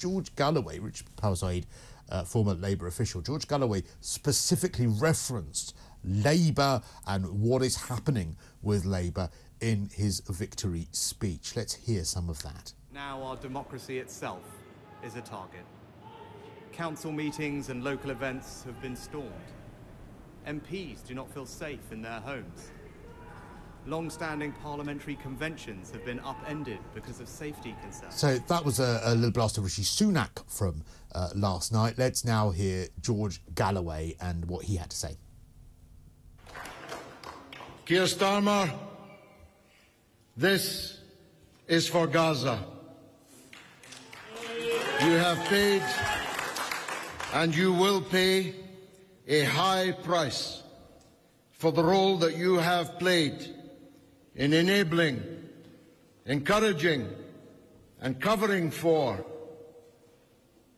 George Galloway, Richard Power uh, former Labour official, George Galloway specifically referenced Labour and what is happening with Labour in his victory speech. Let's hear some of that. Now our democracy itself is a target. Council meetings and local events have been stormed. MPs do not feel safe in their homes. Long-standing parliamentary conventions have been upended because of safety concerns. So that was a, a little blast of Rishi Sunak from uh, last night. Let's now hear George Galloway and what he had to say. Keir Starmer, this is for Gaza. You have paid and you will pay a high price for the role that you have played in enabling, encouraging, and covering for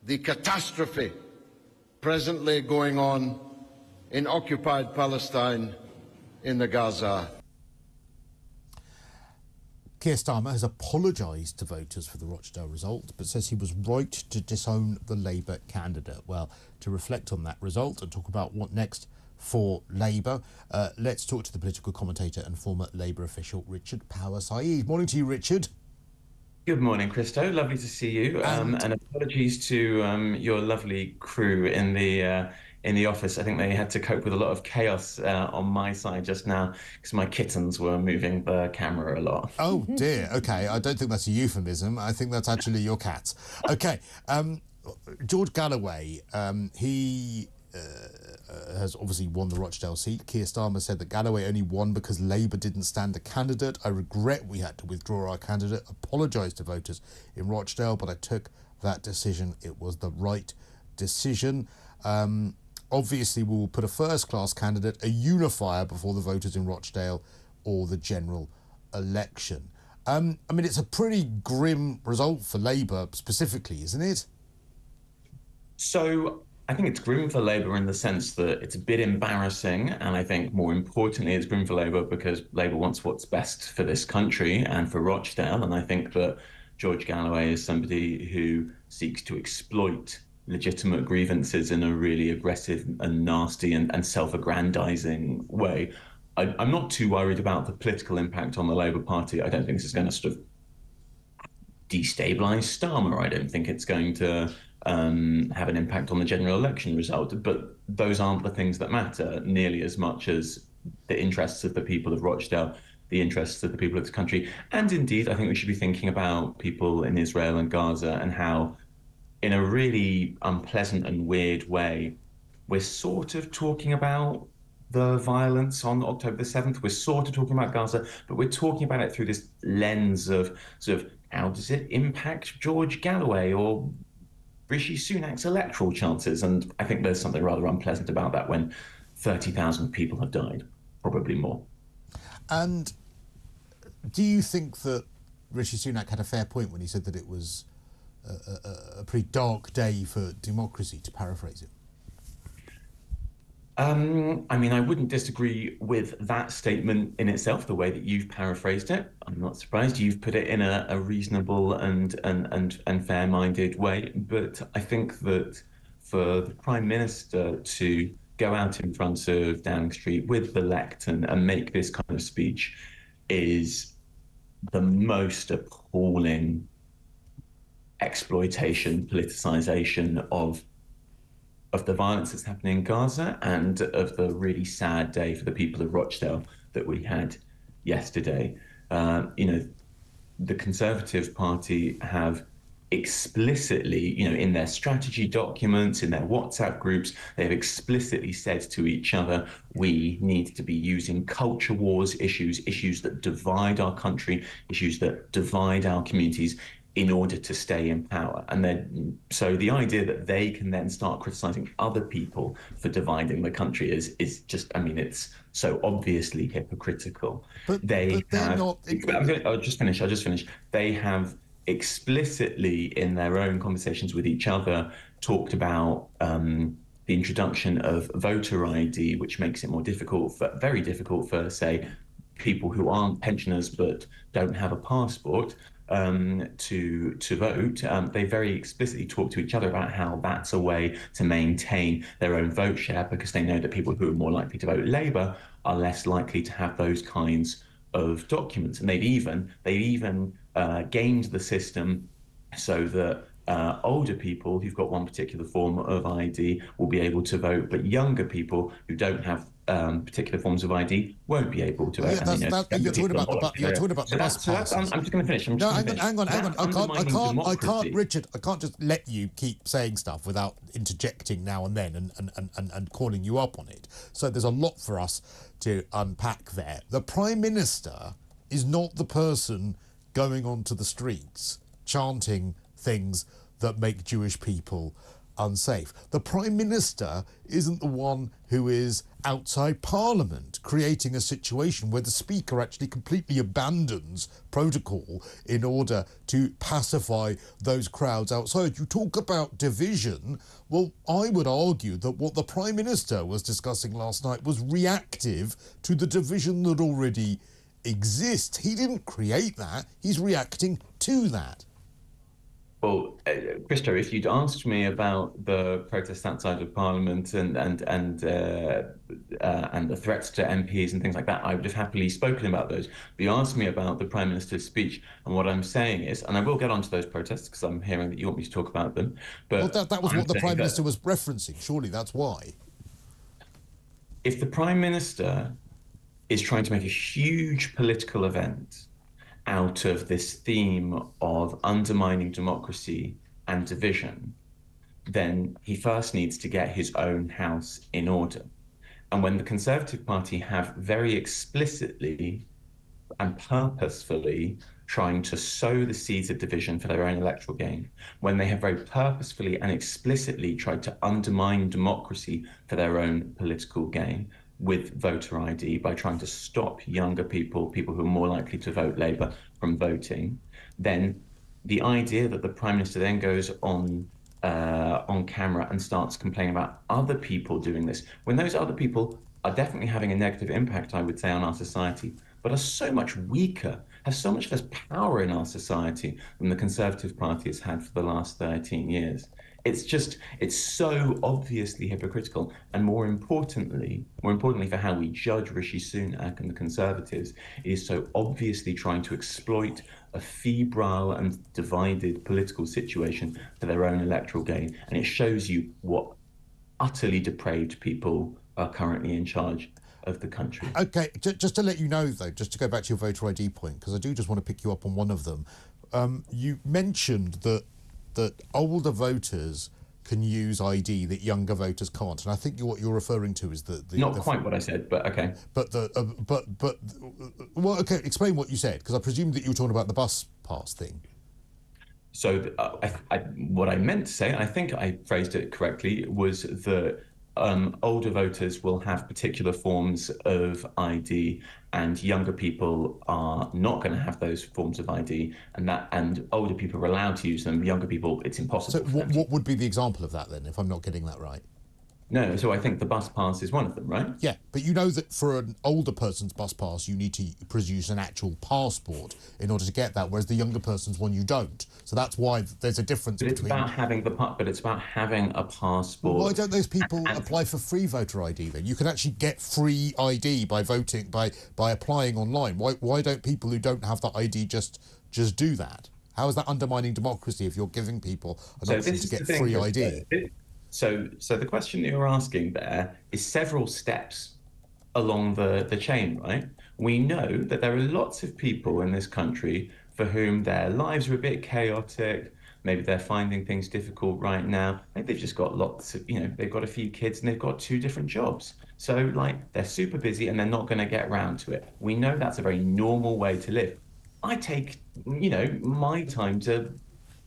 the catastrophe presently going on in occupied Palestine in the Gaza. Keir Starmer has apologised to voters for the Rochdale result, but says he was right to disown the Labour candidate. Well, to reflect on that result and talk about what next for Labour, uh, let's talk to the political commentator and former Labour official Richard Power Sayeed. Morning to you, Richard. Good morning, Cristo. Lovely to see you. Um, and apologies to um, your lovely crew in the uh, in the office. I think they had to cope with a lot of chaos uh, on my side just now because my kittens were moving the camera a lot. Oh dear. Okay, I don't think that's a euphemism. I think that's actually your cats. Okay, um, George Galloway. Um, he. Uh, has obviously won the Rochdale seat. Keir Starmer said that Galloway only won because Labour didn't stand a candidate. I regret we had to withdraw our candidate, apologise to voters in Rochdale, but I took that decision. It was the right decision. Um, obviously, we will put a first class candidate, a unifier, before the voters in Rochdale or the general election. Um, I mean, it's a pretty grim result for Labour specifically, isn't it? So I think it's grim for Labour in the sense that it's a bit embarrassing. And I think more importantly, it's grim for Labour because Labour wants what's best for this country and for Rochdale. And I think that George Galloway is somebody who seeks to exploit legitimate grievances in a really aggressive and nasty and, and self aggrandizing way. I, I'm not too worried about the political impact on the Labour Party. I don't think this is going to sort of destabilize Starmer. I don't think it's going to um, have an impact on the general election result. But those aren't the things that matter nearly as much as the interests of the people of Rochdale, the interests of the people of this country. And indeed, I think we should be thinking about people in Israel and Gaza and how, in a really unpleasant and weird way, we're sort of talking about the violence on October the 7th. We're sort of talking about Gaza, but we're talking about it through this lens of sort of how does it impact George Galloway or Rishi Sunak's electoral chances. And I think there's something rather unpleasant about that when 30,000 people have died, probably more. And do you think that Rishi Sunak had a fair point when he said that it was a, a, a pretty dark day for democracy, to paraphrase it? Um, I mean, I wouldn't disagree with that statement in itself, the way that you've paraphrased it. I'm not surprised you've put it in a, a reasonable and, and, and, and fair minded way. But I think that for the Prime Minister to go out in front of Downing Street with the lectern and make this kind of speech is the most appalling exploitation, politicization of of the violence that's happening in Gaza and of the really sad day for the people of Rochdale that we had yesterday. Uh, you know, the Conservative Party have explicitly, you know, in their strategy documents, in their WhatsApp groups, they've explicitly said to each other, we need to be using culture wars issues, issues that divide our country, issues that divide our communities in order to stay in power. And then, so the idea that they can then start criticizing other people for dividing the country is is just, I mean, it's so obviously hypocritical. But they but have. Not... I'm gonna, I'll just finish. I'll just finish. They have explicitly, in their own conversations with each other, talked about. Um, the introduction of voter ID, which makes it more difficult, for, very difficult for, say, people who aren't pensioners but don't have a passport um, to to vote, um, they very explicitly talk to each other about how that's a way to maintain their own vote share because they know that people who are more likely to vote Labour are less likely to have those kinds of documents, and they've even they've even uh, the system so that uh, older people who've got one particular form of ID will be able to vote, but younger people who don't have um, particular forms of ID won't be able to. Yeah, that's, that, you're talking about the bu- you're talking about so the bus so I'm. I'm just going to finish. I'm No, hang on, hang on, hang on. I can't, I can't, I can't, Richard. I can't just let you keep saying stuff without interjecting now and then and, and, and, and, and calling you up on it. So there's a lot for us to unpack there. The Prime Minister is not the person going onto the streets chanting things that make Jewish people unsafe. The Prime Minister isn't the one who is outside Parliament creating a situation where the Speaker actually completely abandons protocol in order to pacify those crowds outside. You talk about division. Well, I would argue that what the Prime Minister was discussing last night was reactive to the division that already exists. He didn't create that, he's reacting to that. Well, uh, Cristo, if you'd asked me about the protests outside of Parliament and and and uh, uh, and the threats to MPs and things like that, I would have happily spoken about those. But you asked me about the Prime Minister's speech, and what I'm saying is, and I will get onto those protests because I'm hearing that you want me to talk about them. But Well, that, that was I'm what the Prime Minister was referencing. Surely that's why. If the Prime Minister is trying to make a huge political event out of this theme of undermining democracy and division, then he first needs to get his own house in order. And when the Conservative Party have very explicitly and purposefully trying to sow the seeds of division for their own electoral gain, when they have very purposefully and explicitly tried to undermine democracy for their own political gain with voter ID by trying to stop younger people, people who are more likely to vote Labour, from voting, then the idea that the Prime Minister then goes on uh, on camera and starts complaining about other people doing this, when those other people are definitely having a negative impact, I would say, on our society, but are so much weaker, have so much less power in our society than the Conservative Party has had for the last 13 years. It's just, it's so obviously hypocritical. And more importantly, more importantly for how we judge Rishi Sunak and the Conservatives, it is so obviously trying to exploit a febrile and divided political situation for their own electoral gain. And it shows you what utterly depraved people are currently in charge of the country. Okay, just to let you know, though, just to go back to your voter ID point, because I do just want to pick you up on one of them. Um, you mentioned that that older voters can use ID that younger voters can't, and I think what you're referring to is that the, Not the, quite what I said, but okay. but the uh, but but well, okay, explain what you said, because I presume that you were talking about the bus pass thing. So uh, I, I, what I meant to say, and I think I phrased it correctly, was that um, older voters will have particular forms of ID, and younger people are not going to have those forms of ID, and that and older people are allowed to use them. Younger people, it's impossible. So what would be the example of that then, if I'm not getting that right? No, so I think the bus pass is one of them, right? Yeah, but you know that for an older person's bus pass, you need to produce an actual passport in order to get that, whereas the younger person's one you don't. So that's why there's a difference But it's between. about having the but it's about having a passport. Why don't those people And- apply for free voter ID then? You can actually get free ID by voting by by applying online. Why why don't people who don't have that ID just just do that? How is that undermining democracy if you're giving people an So option to get free ID? that- So, so the question that you're asking there is several steps along the, the chain, right? We know that there are lots of people in this country for whom their lives are a bit chaotic. Maybe they're finding things difficult right now. Maybe they've just got lots of, you know, they've got a few kids and they've got two different jobs. So, like, they're super busy and they're not going to get round to it. We know that's a very normal way to live. I take, you know, my time to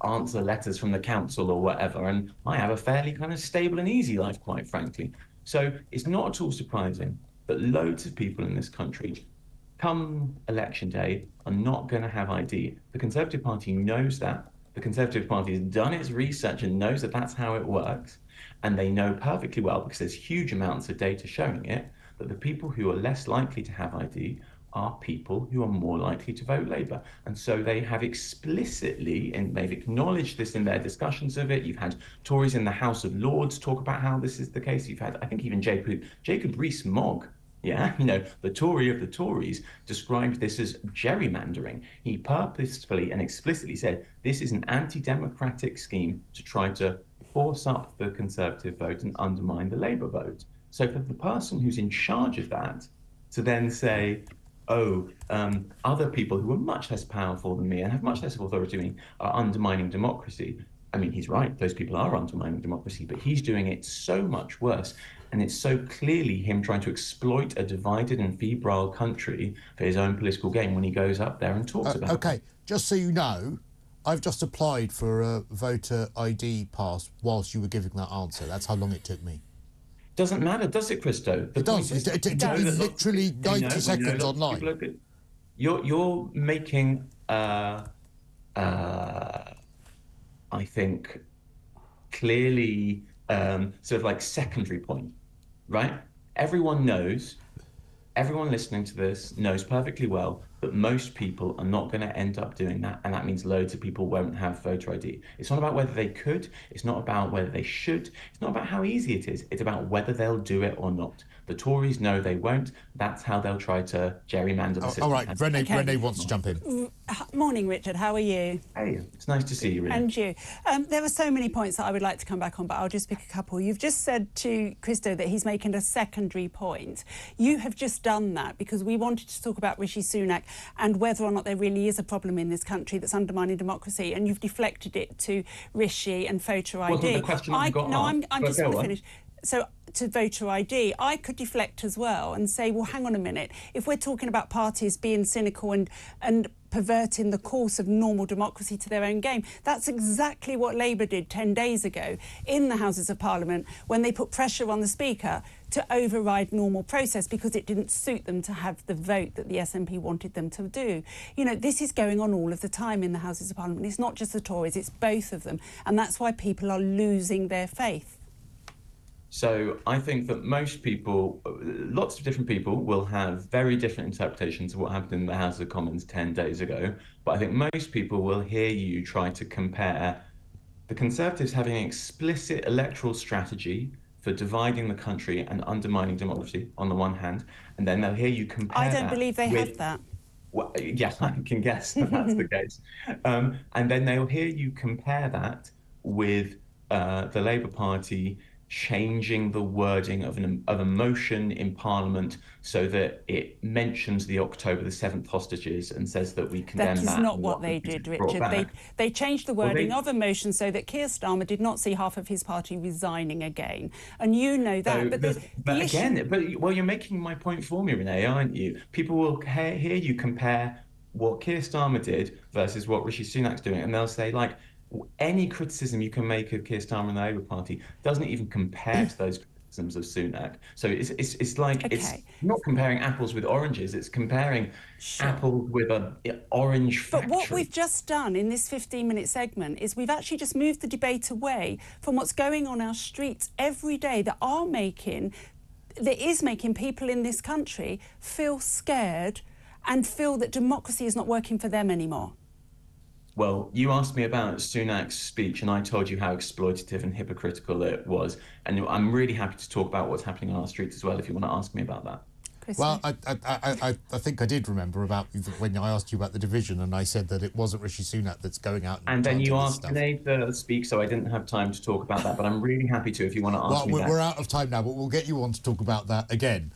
answer letters from the council or whatever, and I have a fairly kind of stable and easy life, quite frankly. So it's not at all surprising that loads of people in this country, come election day, are not going to have ID. The Conservative Party knows that. The Conservative Party has done its research and knows that that's how it works. And they know perfectly well, because there's huge amounts of data showing it, that the people who are less likely to have ID are people who are more likely to vote Labour. And so they have explicitly, and they've acknowledged this in their discussions of it. You've had Tories in the House of Lords talk about how this is the case. You've had, I think, even Jacob, Jacob Rees-Mogg yeah, you know, the Tory of the Tories described this as gerrymandering. He purposefully and explicitly said this is an anti democratic scheme to try to force up the Conservative vote and undermine the Labour vote. So, for the person who's in charge of that to then say, oh, um, other people who are much less powerful than me and have much less authority are undermining democracy. I mean, he's right, those people are undermining democracy, but he's doing it so much worse. And it's so clearly him trying to exploit a divided and febrile country for his own political gain when he goes up there and talks uh, about okay. it. Okay, just so you know, I've just applied for a voter ID pass whilst you were giving that answer. That's how long it took me. Doesn't matter, does it, Cristo? The it does. Is, it, it, took me literally 90 know, seconds online. You're, you're making, uh, uh, I think, clearly um, sort of like secondary point right? Everyone knows, everyone listening to this knows perfectly well that most people are not going to end up doing that. And that means loads of people won't have voter ID. It's not about whether they could, it's not about whether they should, it's not about how easy it is, it's about whether they'll do it or not. The Tories know they won't. That's how they'll try to gerrymander the oh, system. All right, Renee, okay. Renee wants to jump in. Mm, morning, Richard. How are you? Hey, it's nice to see you, Renee. And you. Um, there are so many points that I would like to come back on, but I'll just pick a couple. You've just said to Cristo that he's making a secondary point. You have just done that because we wanted to talk about Rishi Sunak and whether or not there really is a problem in this country that's undermining democracy, and you've deflected it to Rishi and voter ID. Wasn't the question I, got no, I'm, I'm just going to finish so to voter ID, I could deflect as well and say, well, hang on a minute. If we're talking about parties being cynical and and perverting the course of normal democracy to their own game. That's exactly what Labour did 10 days ago in the Houses of Parliament when they put pressure on the Speaker to override normal process because it didn't suit them to have the vote that the SNP wanted them to do. You know, this is going on all of the time in the Houses of Parliament. It's not just the Tories, it's both of them. And that's why people are losing their faith. So I think that most people, lots of different people, will have very different interpretations of what happened in the House of Commons 10 days ago. But I think most people will hear you try to compare the Conservatives having an explicit electoral strategy for dividing the country and undermining democracy on the one hand, and then they'll hear you compare. I don't believe they with, have that. Well, yes, I can guess that that's the case. Um, and then they'll hear you compare that with uh, the Labour Party changing the wording of, an, of a motion in Parliament so that it mentions the October the 7th hostages and says that we condemn that. That is not what they did, Richard. They, they changed the wording well, they, of a motion so that Keir Starmer did not see half of his party resigning again. And you know that. So, but, the, but the again, issue... but well, you're making my point for me, Renee, aren't you? People will hear, hear you compare what Keir Starmer did versus what Rishi Sunak's doing, and they'll say, like, any criticism you can make of Keir Starmer and the Labour Party doesn't even compare to those criticisms of Sunak. So it's it's, it's like okay. it's not comparing apples with oranges. It's comparing sure. apples with an orange factory. But what we've just done in this 15-minute segment is we've actually just moved the debate away from what's going on our streets every day that are making that is making people in this country feel scared and feel that democracy is not working for them anymore. Well, you asked me about Sunak's speech, and I told you how exploitative and hypocritical it was. And I'm really happy to talk about what's happening on our streets as well, if you want to ask me about that. Well, I, I, I, I think I did remember about when I asked you about the division, and I said that it wasn't Rishi Sunak that's going out. And, and then you asked me to speak, so I didn't have time to talk about that. But I'm really happy to if you want to ask well, me. Well, we're out of time now, but we'll get you on to talk about that again.